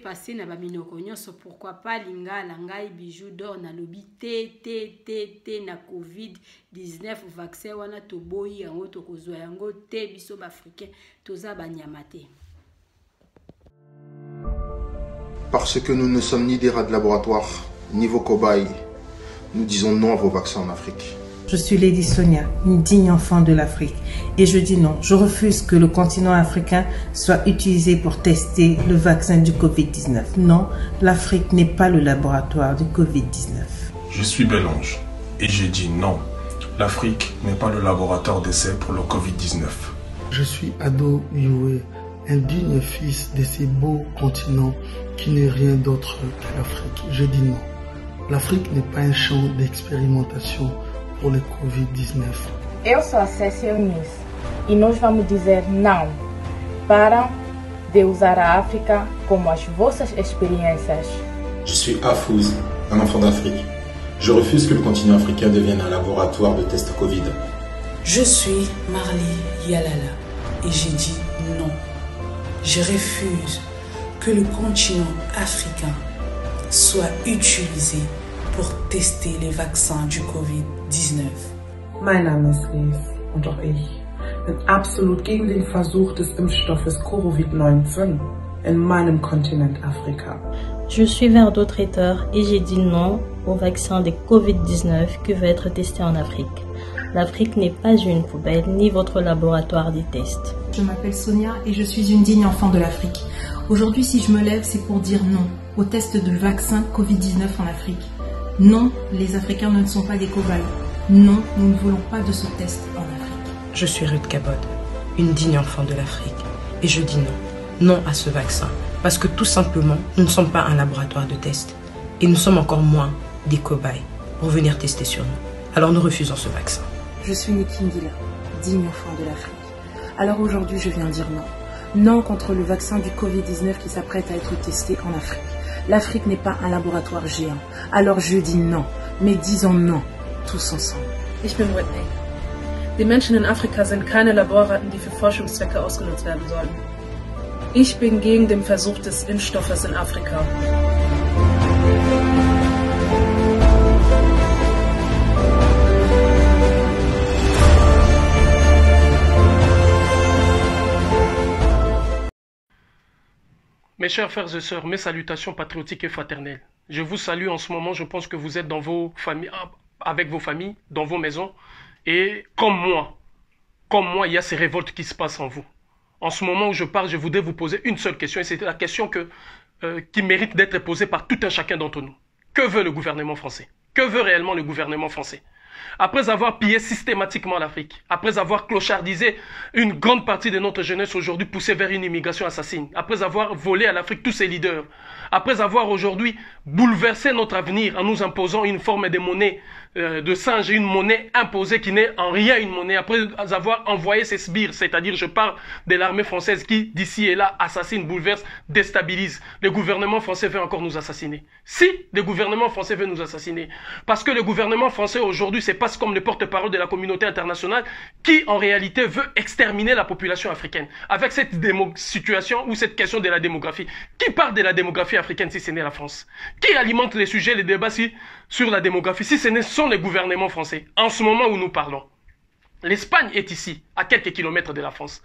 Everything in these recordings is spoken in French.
message oyo epase na baminoko nyonso. Pourquoi pas lingala ngai bijou dor nalobi te te te te na covid-19. Vaccin wana toboyi yango tokozwa yango te. Biso baafricain toza banyama te. Parce que nous ne sommes ni des rats de laboratoire, ni vos cobayes, nous disons non à vos vaccins en Afrique. Je suis Lady Sonia, une digne enfant de l'Afrique. Et je dis non, je refuse que le continent africain soit utilisé pour tester le vaccin du Covid-19. Non, l'Afrique n'est pas le laboratoire du Covid-19. Je suis Belange et j'ai dit non. L'Afrique n'est pas le laboratoire d'essai pour le Covid-19. Je suis Ado Yue, un digne fils de ces beaux continents qui n'est rien d'autre que l'Afrique. Je dis non. L'Afrique n'est pas un champ d'expérimentation pour le Covid-19. Eu sou a Cécia Eunice e nós vamos dizer não para de usar a África como as vossas experiências. Je suis Afouz, un enfant d'Afrique. Je refuse que le continent africain devienne un laboratoire de tests Covid. Je suis Marley Yalala et j'ai dit non. Je refuse que le continent africain soit utilisé pour tester les vaccins du Covid-19. Mein Name ist und auch ich bin absolut gegen den Versuch des Impfstoffes Covid-19 in meinem Kontinent Afrika. Je suis Verdo Traiteur et j'ai dit non au vaccin de Covid-19 qui va être testé en Afrique. L'Afrique n'est pas une poubelle ni votre laboratoire des tests. Je m'appelle Sonia et je suis une digne enfant de l'Afrique. Aujourd'hui, si je me lève, c'est pour dire non au test de vaccin Covid-19 en Afrique. Non, les Africains ne sont pas des cobayes. Non, nous ne voulons pas de ce test en Afrique. Je suis Ruth Cabot, une digne enfant de l'Afrique. Et je dis non. Non à ce vaccin. Parce que tout simplement, nous ne sommes pas un laboratoire de test. Et nous sommes encore moins des cobayes pour venir tester sur nous. Alors nous refusons ce vaccin. Je suis Niki Ngila, digne enfant de l'Afrique. Alors aujourd'hui, je viens dire non. Non contre le vaccin du Covid-19 qui s'apprête à être testé en Afrique. L'Afrique n'est pas un laboratoire géant. Alors je dis non. Mais disons non, tous ensemble. Ich bin Whitney. Die Menschen in Afrika sind keine Laborratten, die für Forschungszwecke ausgenutzt werden sollen. Ich bin gegen den Versuch des Impfstoffes in Afrika. Mes chers frères et sœurs, mes salutations patriotiques et fraternelles. Je vous salue en ce moment, je pense que vous êtes dans vos familles, avec vos familles, dans vos maisons. Et comme moi, comme moi, il y a ces révoltes qui se passent en vous. En ce moment où je parle, je voudrais vous poser une seule question, et c'est la question que, euh, qui mérite d'être posée par tout un chacun d'entre nous. Que veut le gouvernement français? Que veut réellement le gouvernement français. Après avoir pillé systématiquement l'Afrique, après avoir clochardisé une grande partie de notre jeunesse aujourd'hui poussée vers une immigration assassine, après avoir volé à l'Afrique tous ses leaders, après avoir aujourd'hui bouleversé notre avenir en nous imposant une forme de monnaie euh, de singe, une monnaie imposée qui n'est en rien une monnaie, après avoir envoyé ses sbires, c'est-à-dire je parle de l'armée française qui d'ici et là assassine, bouleverse, déstabilise. Le gouvernement français veut encore nous assassiner. Si le gouvernement français veut nous assassiner, parce que le gouvernement français aujourd'hui se passe comme le porte-parole de la communauté internationale qui en réalité veut exterminer la population africaine. Avec cette situation ou cette question de la démographie, qui parle de la démographie africaine si ce n'est la France? Qui alimente les sujets, les débats si, sur la démographie? Si ce ne sont les gouvernements français En ce moment où nous parlons, l'Espagne est ici, à quelques kilomètres de la France.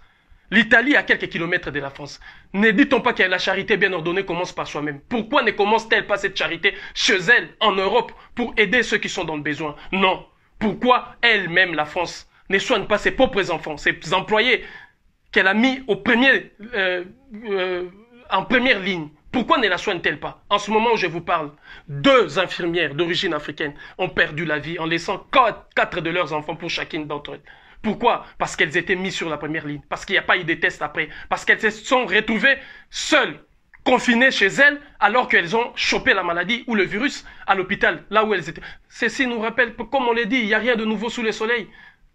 L'Italie à quelques kilomètres de la France. Ne dit-on pas que la charité bien ordonnée commence par soi-même? Pourquoi ne commence-t-elle pas cette charité chez elle, en Europe, pour aider ceux qui sont dans le besoin? Non. Pourquoi elle-même, la France, ne soigne pas ses propres enfants, ses employés qu'elle a mis euh, euh, en première ligne? Pourquoi ne la soigne-t-elle pas? En ce moment où je vous parle, deux infirmières d'origine africaine ont perdu la vie en laissant quatre de leurs enfants pour chacune d'entre elles. Pourquoi? Parce qu'elles étaient mises sur la première ligne, parce qu'il n'y a pas eu de tests après, parce qu'elles se sont retrouvées seules, confinées chez elles, alors qu'elles ont chopé la maladie ou le virus à l'hôpital, là où elles étaient. Ceci nous rappelle, comme on l'a dit, il n'y a rien de nouveau sous le soleil.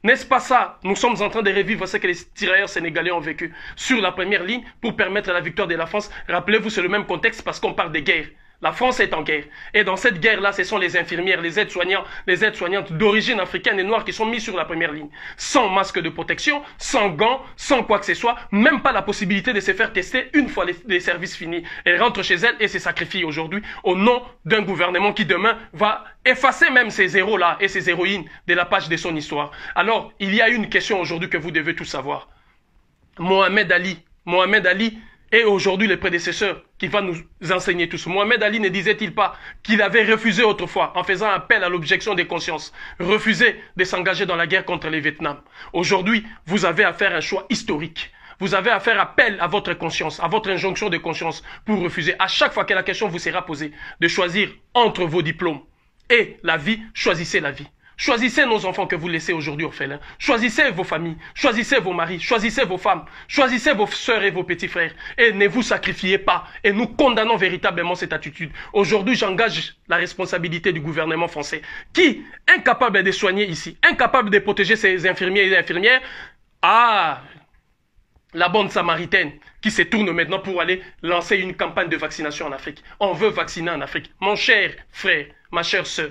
N'est-ce pas ça? Nous sommes en train de revivre ce que les tirailleurs sénégalais ont vécu sur la première ligne pour permettre la victoire de la France. Rappelez-vous, c'est le même contexte parce qu'on parle de guerre. La France est en guerre. Et dans cette guerre-là, ce sont les infirmières, les aides-soignants, les aides-soignantes d'origine africaine et noire qui sont mis sur la première ligne. Sans masque de protection, sans gants, sans quoi que ce soit, même pas la possibilité de se faire tester une fois les, services finis. Elles rentrent chez elles et se sacrifient aujourd'hui au nom d'un gouvernement qui demain va effacer même ces héros-là et ces héroïnes de la page de son histoire. Alors, il y a une question aujourd'hui que vous devez tous savoir. Mohamed Ali, Mohamed Ali et aujourd'hui les prédécesseurs qui va nous enseigner tout Mohamed Ali ne disait-il pas qu'il avait refusé autrefois, en faisant appel à l'objection des consciences, refusé de s'engager dans la guerre contre les Vietnam. Aujourd'hui, vous avez à faire un choix historique. Vous avez à faire appel à votre conscience, à votre injonction de conscience pour refuser à chaque fois que la question vous sera posée de choisir entre vos diplômes et la vie, choisissez la vie. Choisissez nos enfants que vous laissez aujourd'hui orphelins. Choisissez vos familles, choisissez vos maris, choisissez vos femmes, choisissez vos soeurs et vos petits frères. Et ne vous sacrifiez pas. Et nous condamnons véritablement cette attitude. Aujourd'hui, j'engage la responsabilité du gouvernement français qui, incapable de soigner ici, incapable de protéger ses infirmiers et infirmières, a la bonne samaritaine qui se tourne maintenant pour aller lancer une campagne de vaccination en Afrique. On veut vacciner en Afrique. Mon cher frère, ma chère sœur,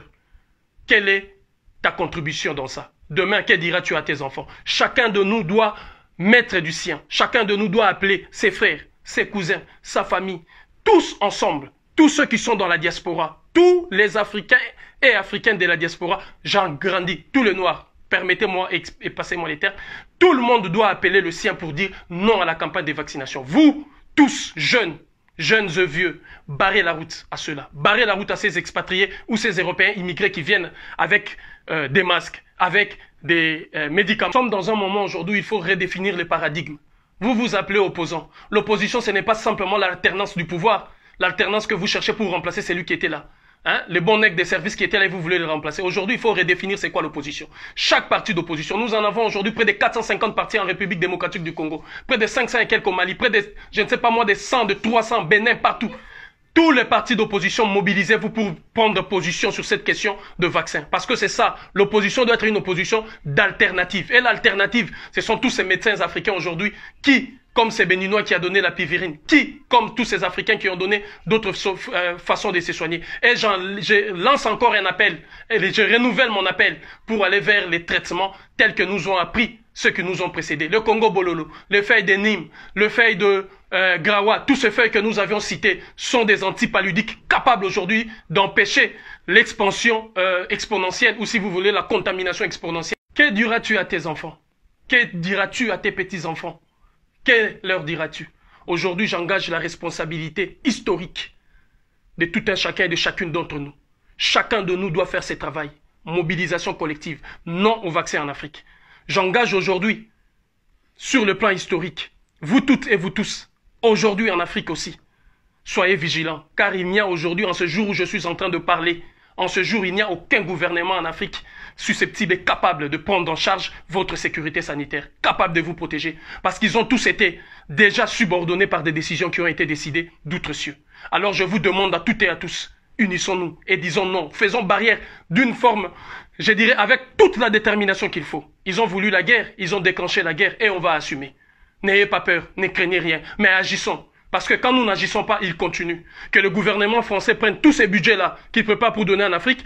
quelle est ta contribution dans ça. Demain, que diras-tu à tes enfants? Chacun de nous doit mettre du sien. Chacun de nous doit appeler ses frères, ses cousins, sa famille, tous ensemble, tous ceux qui sont dans la diaspora, tous les Africains et Africaines de la diaspora, j'en grandis, tous les Noirs, permettez-moi et passez-moi les termes, tout le monde doit appeler le sien pour dire non à la campagne de vaccination. Vous, tous jeunes, jeunes et vieux, barrez la route à ceux-là. Barrez la route à ces expatriés ou ces Européens immigrés qui viennent avec euh, des masques, avec des euh, médicaments. Nous sommes dans un moment aujourd'hui où il faut redéfinir les paradigmes. Vous vous appelez opposant. L'opposition, ce n'est pas simplement l'alternance du pouvoir, l'alternance que vous cherchez pour remplacer celui qui était là. Hein? Les bons necks des services qui étaient là et vous voulez les remplacer. Aujourd'hui, il faut redéfinir c'est quoi l'opposition. Chaque parti d'opposition. Nous en avons aujourd'hui près de 450 partis en République démocratique du Congo. Près de 500 et quelques au Mali. Près de, je ne sais pas moi, des 100, de 300 Bénin partout. Tous les partis d'opposition, mobilisez-vous pour prendre position sur cette question de vaccin. Parce que c'est ça, l'opposition doit être une opposition d'alternative. Et l'alternative, ce sont tous ces médecins africains aujourd'hui qui, comme ces Béninois qui a donné la pivirine, qui, comme tous ces Africains qui ont donné d'autres euh, façons de se soigner. Et je lance encore un appel, et je renouvelle mon appel pour aller vers les traitements tels que nous ont appris ceux qui nous ont précédés. Le Congo Bololo, le feuille de Nîmes, le feuille de euh, Grawa, tous ces feuilles que nous avions cités sont des antipaludiques capables aujourd'hui d'empêcher l'expansion euh, exponentielle ou si vous voulez la contamination exponentielle. Que diras-tu à tes enfants? Que diras-tu à tes petits-enfants? Que leur diras-tu? Aujourd'hui, j'engage la responsabilité historique de tout un chacun et de chacune d'entre nous. Chacun de nous doit faire ses travail. Mobilisation collective. Non au vaccin en Afrique. J'engage aujourd'hui, sur le plan historique, vous toutes et vous tous, aujourd'hui en Afrique aussi. Soyez vigilants, car il n'y a aujourd'hui, en ce jour où je suis en train de parler, en ce jour, il n'y a aucun gouvernement en Afrique susceptible et capable de prendre en charge votre sécurité sanitaire, capable de vous protéger, parce qu'ils ont tous été déjà subordonnés par des décisions qui ont été décidées d'outre-cieux. Alors je vous demande à toutes et à tous, unissons-nous et disons non, faisons barrière d'une forme, je dirais, avec toute la détermination qu'il faut. Ils ont voulu la guerre, ils ont déclenché la guerre et on va assumer. N'ayez pas peur, ne craignez rien, mais agissons. Parce que quand nous n'agissons pas, ils continuent. Que le gouvernement français prenne tous ces budgets-là qu'il pas pour donner en Afrique,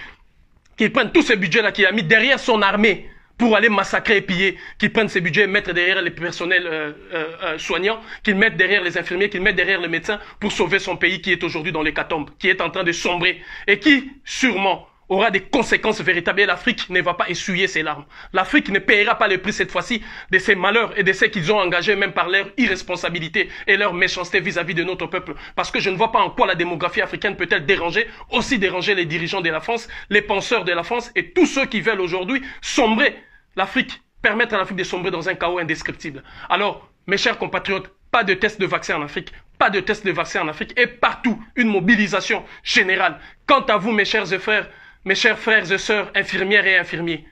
qu'il prenne tous ces budgets-là qu'il a mis derrière son armée pour aller massacrer et piller, qu'il prenne ces budgets et mettre derrière les personnels euh, euh, euh, soignants, qu'il mette derrière les infirmiers, qu'il mette derrière les médecins pour sauver son pays qui est aujourd'hui dans l'hécatombe, qui est en train de sombrer et qui, sûrement, aura des conséquences véritables et l'Afrique ne va pas essuyer ses larmes. L'Afrique ne paiera pas le prix cette fois-ci de ses malheurs et de ceux qu'ils ont engagés même par leur irresponsabilité et leur méchanceté vis-à-vis de notre peuple. Parce que je ne vois pas en quoi la démographie africaine peut-elle déranger, aussi déranger les dirigeants de la France, les penseurs de la France et tous ceux qui veulent aujourd'hui sombrer l'Afrique, permettre à l'Afrique de sombrer dans un chaos indescriptible. Alors, mes chers compatriotes, pas de test de vaccin en Afrique, pas de test de vaccin en Afrique et partout une mobilisation générale. Quant à vous, mes chers frères, mes chers frères et sœurs, infirmières et infirmiers,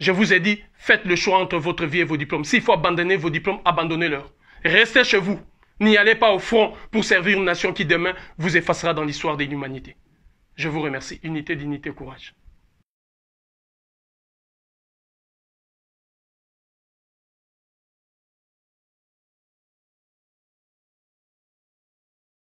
je vous ai dit, faites le choix entre votre vie et vos diplômes. S'il faut abandonner vos diplômes, abandonnez-leur. Restez chez vous. N'y allez pas au front pour servir une nation qui demain vous effacera dans l'histoire de l'humanité. Je vous remercie. Unité, dignité, courage.